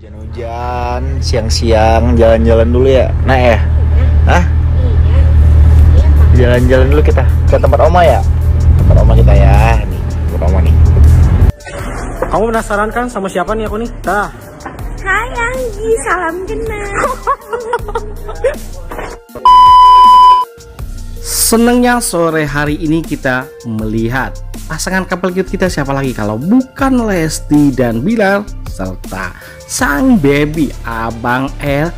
Hujan-hujan, siang-siang jalan-jalan dulu ya. Nah ya. Hah? Jalan-jalan dulu kita ke tempat oma ya. Tempat oma kita ya. Nih, tempat oma nih. Kamu penasaran kan sama siapa nih aku nih? Dah. Hai Anggi, salam kenal. Senengnya sore hari ini kita melihat pasangan couple cute kita siapa lagi? Kalau bukan Lesti dan Bilar serta sang baby Abang L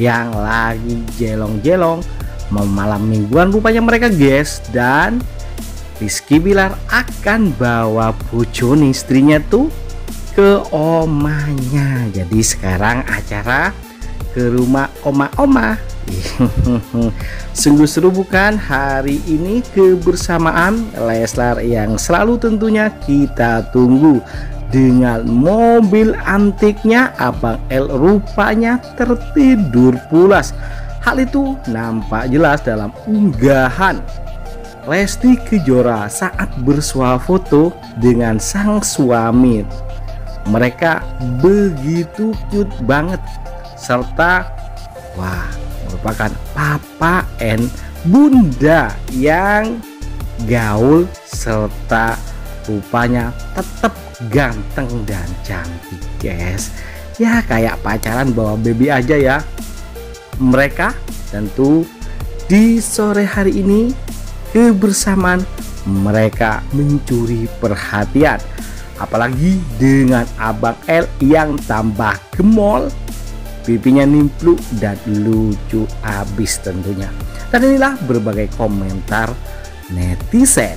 yang lagi jelong-jelong mau malam mingguan rupanya mereka guys. Dan Rizky Bilar akan bawa Pucun istrinya tuh ke omanya. Jadi sekarang acara ke rumah oma-oma Sungguh seru bukan? Hari ini kebersamaan. Leslar yang selalu tentunya kita tunggu. Dengan mobil antiknya Abang L rupanya tertidur pulas. Hal itu nampak jelas dalam unggahan. Lesti Kejora saat bersuah foto dengan sang suami. Mereka begitu cute banget serta wah merupakan papa and bunda yang gaul serta rupanya tetap ganteng dan cantik guys. Ya kayak pacaran bawa baby aja ya. Mereka tentu di sore hari ini kebersamaan mereka mencuri perhatian. Apalagi dengan abang L yang tambah gemol pipinya nimpluk dan lucu abis tentunya. Dan inilah berbagai komentar netizen